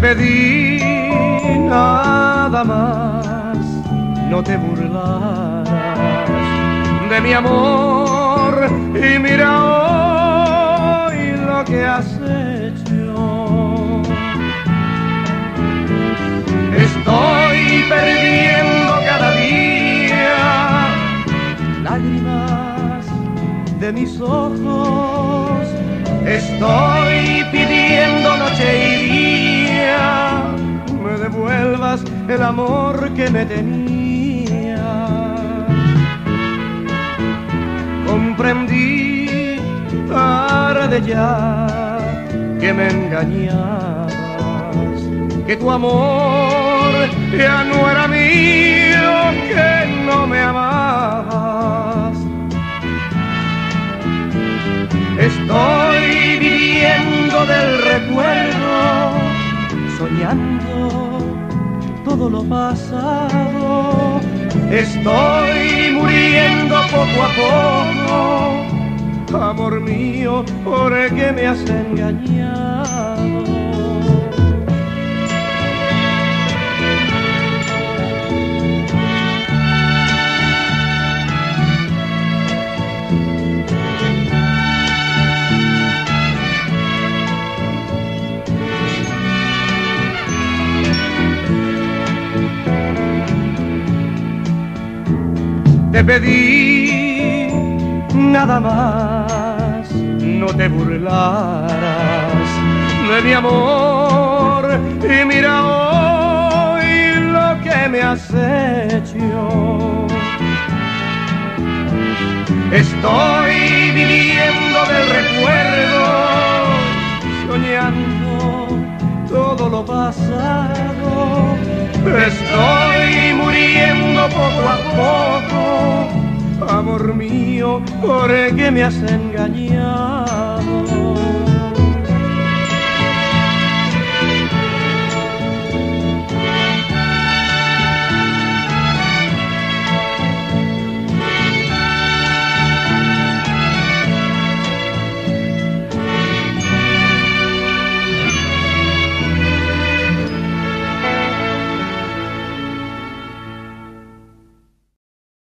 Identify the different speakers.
Speaker 1: pedí nada más, no te burlarás de mi amor y mira hoy lo que has hecho. Estoy perdiendo cada día lágrimas de mis ojos. Estoy pidiendo el amor que me tenía. Comprendí tarde ya que me engañabas, que tu amor ya no era mío, que no me amabas. Estoy viviendo del recuerdo, soñando todo lo pasado. Estoy muriendo poco a poco, amor mío, ¿por qué me has engañado? Te pedí nada más, no te burlarás de mi amor y mira hoy lo que me has hecho. Estoy viviendo del recuerdo, soñando todo lo pasado. Estoy poco a poco, amor mío, ¿por qué me has engañado?